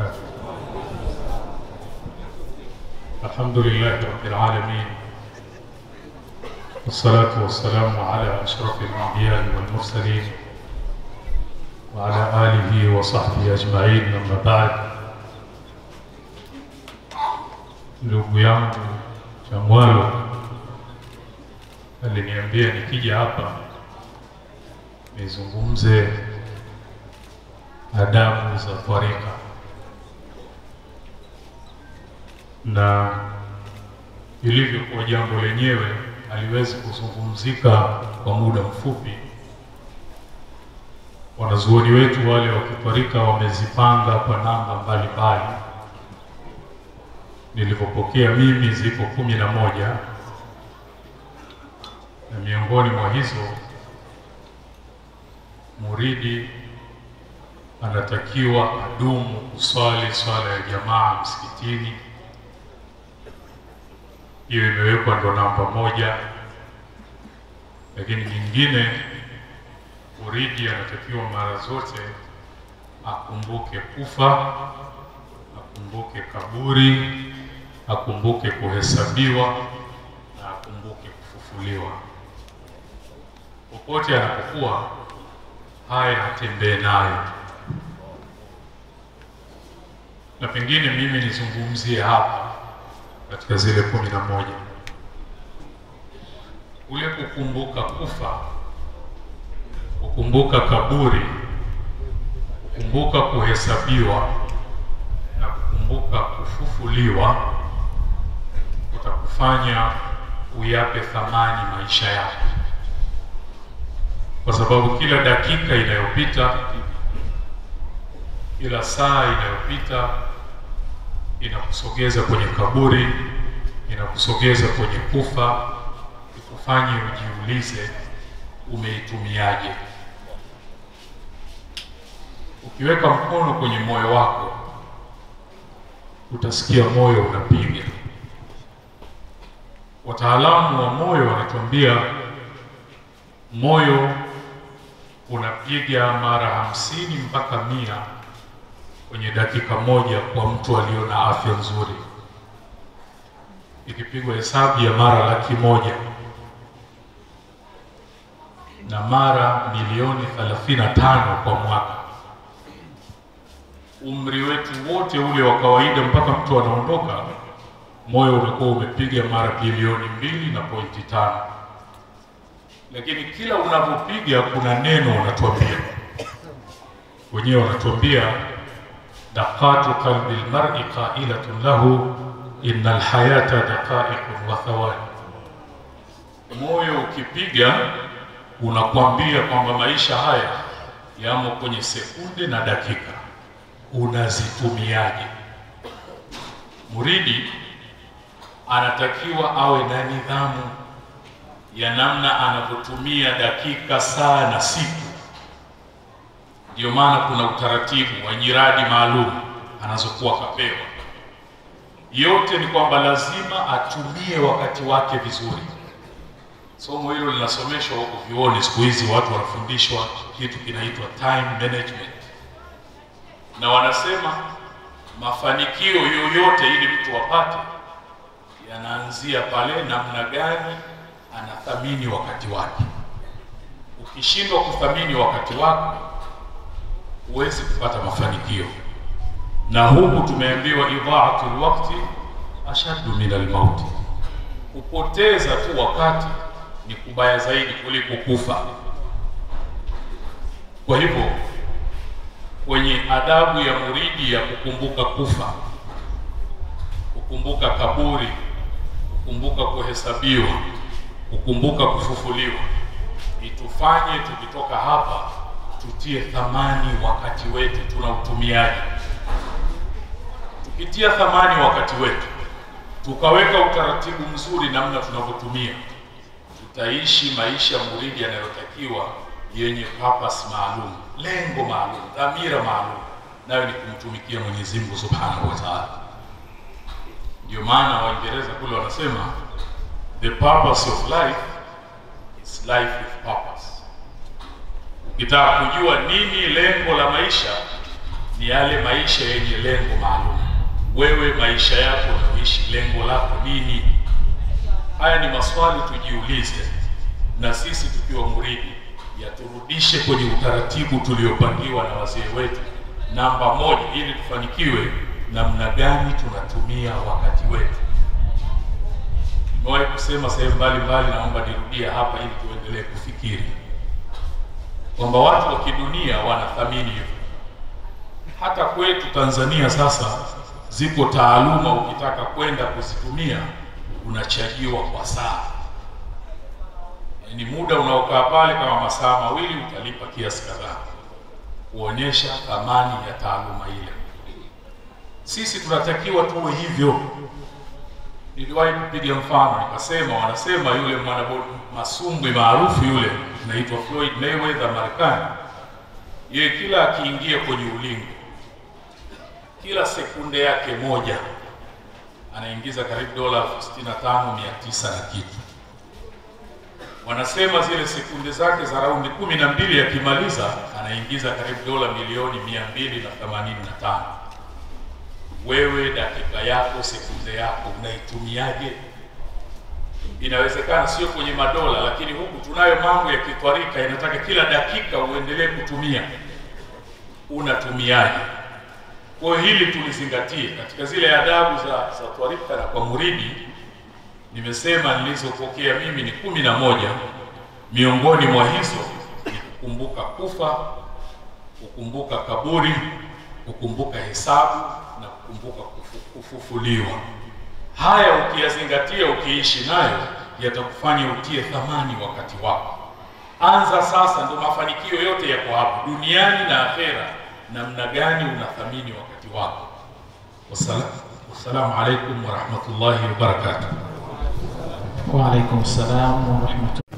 وبركاته. الحمد لله رب العالمين والصلاة والسلام على أشرف الأنبياء والمرسلين وعلى آله وصحبه أجمعين أما بعد. Ndugu yangu Chamwalo aliniambia nikija hapa nizungumze adabu za twarika, na ilivyokuwa jambo lenyewe aliwezi kuzungumzika kwa muda mfupi. Wanazuoni wetu wale wa kiparika wamezipanga kwa namba mbalimbali. Nilivyopokea mimi ziko kumi na moja na miongoni mwa hizo muridi anatakiwa adumu kuswali swala ya jamaa msikitini. Hiyo imewekwa ndo namba moja, lakini nyingine, uridi anatakiwa mara zote akumbuke kufa, akumbuke kaburi, akumbuke kuhesabiwa na akumbuke kufufuliwa. Popote anapokuwa haya atembee nayo, na pengine mimi nizungumzie hapa katika zile kumi na moja. Ule kukumbuka kufa, kukumbuka kaburi, kukumbuka kuhesabiwa na kukumbuka kufufuliwa utakufanya uyape thamani maisha yako, kwa sababu kila dakika inayopita, kila saa inayopita inakusogeza kwenye kaburi, inakusogeza kwenye kufa, ikufanye ujiulize umeitumiaje. Ukiweka mkono kwenye moyo wako, utasikia moyo unapiga. Wataalamu wa moyo wanatuambia moyo unapiga mara hamsini mpaka mia kwenye dakika moja kwa mtu aliyo na afya nzuri, ikipigwa hesabu ya mara laki moja na mara milioni thelathini na tano kwa mwaka. Umri wetu wote ule wa kawaida mpaka mtu anaondoka, moyo unakuwa umepiga mara bilioni mbili na pointi tano, lakini kila unavyopiga kuna neno unatuambia. Wenyewe, wanatuambia daqatu قلب lmari قائلة له إن الحياة دقائق وثواني. Moyo ukipiga unakwambia kwamba maisha haya yamo kwenye sekunde na dakika, unazitumiaje? Muridi anatakiwa awe na nidhamu ya namna anavyotumia dakika, saa na siku. Ndio maana kuna utaratibu wa nyiradi maalum anazokuwa kapewa. Yote ni kwamba lazima atumie wakati wake vizuri. Somo hilo linasomeshwa huko vyuoni siku hizi, watu wanafundishwa kitu kinaitwa time management, na wanasema mafanikio yoyote ili mtu apate yanaanzia pale namna gani anathamini wakati wake. Ukishindwa kuthamini wakati wako, huwezi kupata mafanikio. Na huku tumeambiwa idhaatul waqti ashaddu min almauti, kupoteza tu wakati ni kubaya zaidi kuliko kufa. Kwa hivyo kwenye adabu ya muridi ya kukumbuka kufa, kukumbuka kaburi, kukumbuka kuhesabiwa, kukumbuka kufufuliwa, itufanye tukitoka hapa tutie thamani wakati wetu tunautumiaje. Tukitia thamani wakati wetu, tukaweka utaratibu mzuri namna tunavyotumia, tutaishi maisha muridi yanayotakiwa yenye purpose maalum, lengo maalum, dhamira maalum, nayo ni kumtumikia Mwenyezi Mungu Subhanahu wa Ta'ala. Ndio maana Waingereza kule wanasema the purpose of life is life with purpose. Ukitaka kujua nini lengo la maisha, ni yale maisha yenye lengo maalum. Wewe maisha yako unaishi, lengo lako nini? Haya ni maswali tujiulize, na sisi tukiwa muridi yaturudishe kwenye utaratibu tuliopangiwa na wazee wetu. Namba moja, ili tufanikiwe, namna gani tunatumia wakati wetu. Nimewahi kusema sehemu mbalimbali, naomba nirudia hapa ili tuendelee kufikiri kwamba watu wa kidunia wanathamini hivyo. Hata kwetu Tanzania sasa ziko taaluma, ukitaka kwenda kuzitumia unachajiwa kwa saa, yaani muda unaokaa pale kama masaa mawili utalipa kiasi kadhaa, kuonyesha thamani ya taaluma ile. Sisi tunatakiwa tuwe hivyo. Niliwahi kupiga mfano nikasema, wanasema yule mwana masumbwi maarufu yule anaitwa Floyd Mayweather Marekani, yeye kila akiingia kwenye ulingo, kila sekunde yake moja anaingiza karibu dola elfu sitini na na kitu. Wanasema zile sekunde zake za raundi kumi na mbili akimaliza anaingiza karibu dola milioni mia mbili na themanini na tano. Wewe dakika yako sekunde yako unaitumiaje? Inawezekana sio kwenye madola, lakini huku tunayo mambo ya kitwarika, inataka kila dakika uendelee kutumia. Unatumiaje? Kwa hili tulizingatie katika zile adabu za, za twarika na kwa muridi. Nimesema nilizopokea mimi ni kumi na moja. Miongoni mwa hizo ni kukumbuka kufa, kukumbuka kaburi, kukumbuka hesabu na kukumbuka kufu, kufufuliwa. Haya ukiyazingatia, ukiishi nayo, yatakufanya utie thamani wakati wako. Anza sasa, ndo mafanikio yote yako hapo duniani na akhera. Namna gani unathamini wakati wako? Wassalamu alaikum warahmatullahi wabarakatuh. Wa salam wa rahmatullahi